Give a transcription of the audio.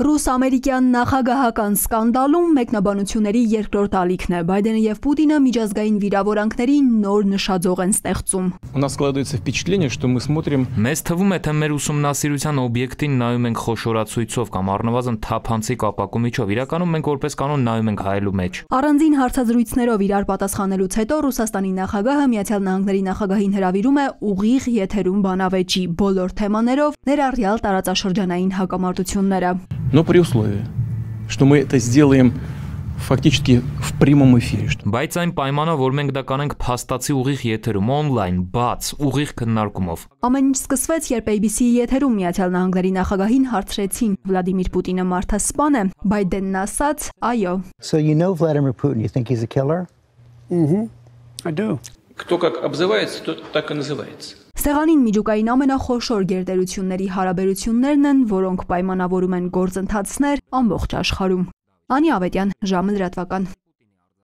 Ռուս-ամերիկյան նախագահական սկանդալում մեկնաբանությունների երկրորդ ալիքն է։ Բայդենը եւ Պուտինը միջազգային վիրավորանքների նոր նշաձող են ստեղծում։ У нас складывается впечатление, что мы смотрим Մեզ թվում է, թե մեր ուսումնասիրության օբյեկտին նայում ենք խոշորացույցով կամ առնվազն թափանցիկ ապակու միջով։ Իրականում մենք որպես կանոն նայում ենք հայելու մեջ։ Առանձին հարցազրույցներով իրար պատասխանելուց հետո Ռուսաստանի նախագահը Միացյալ Նահանգների նախագահին հրավիրում է ուղիղ եթերում բանավեճի բոլոր թեմաներով, ներառյալ տարածաշրջանային հակամարտությունները։ но при условии, что мы это сделаем фактически в прямом эфире. что Բայց այն պայմանով, որ մենք դա կանենք փաստացի ուղիղ եթերում, on-line, բաց, ուղիղ քննարկումով։ Ամեն ինչ սկսվեց, երբ ABC-ի եթերում Միացյալ Նահանգների նախագահին հարցրեցին. Վլադիմիր Պուտինը մարդասպան է, Բայդենն ասաց. այո։ So you know Vladimir Putin. You think he's a killer? I do. Кто как обзывается, тот так и называется. Սեղանին միջուկային ամենախոշոր գերտերությունների հարաբերություններն են, որոնք պայմանավորում են գործընթացներ ամբողջ աշխարհում։ Անի Ավետյան, ժամը լրատվական։